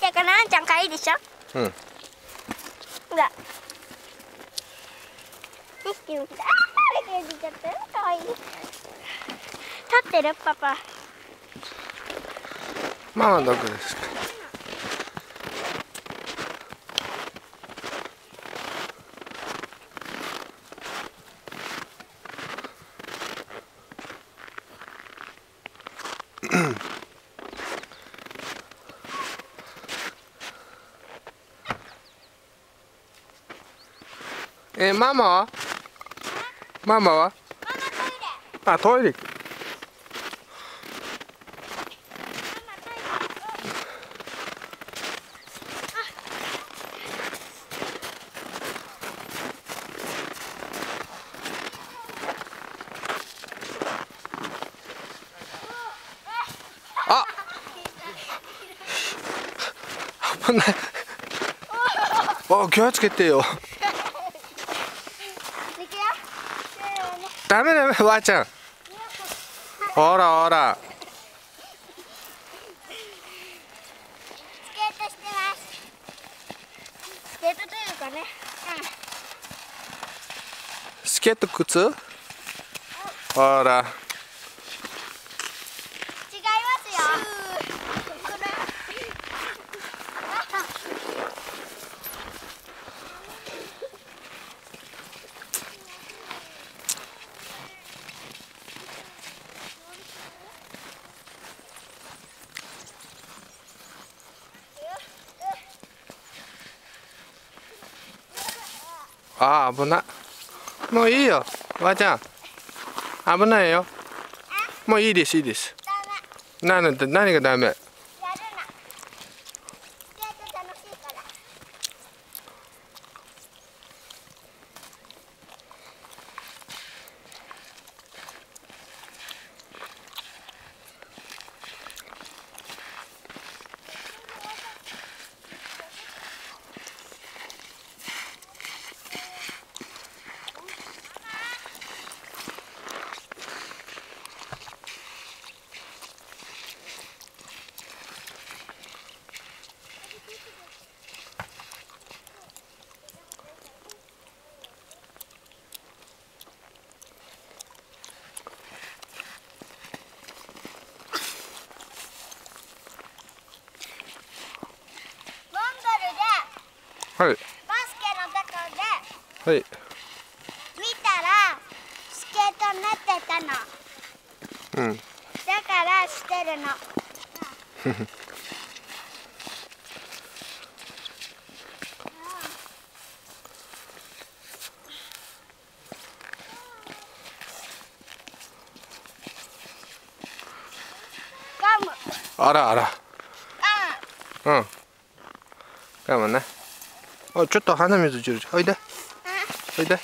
だからあんちゃんかいいでしょ？うん。ほら2匹も来たあーちゃったよかわいい立ってるパパママどこですかえママは？ママは？ママトイレ。あトイレ。行くママトイレあ危ないお気をつけてよいくよせーのダメダメばあちゃん。ほらほら。スケートしてます。スケートというかね。スケート靴？ほら違いますよこれあー危な。いもういいよばあちゃん。危ないよ。もういいですいいです。何がダメやるなスケート楽しいからモンゴルではい。バスケのとこではい。見たらスケートになってたの。うん。だからしてるの。あらあら。うん。我慢ねあちょっと鼻水出るおいでおいで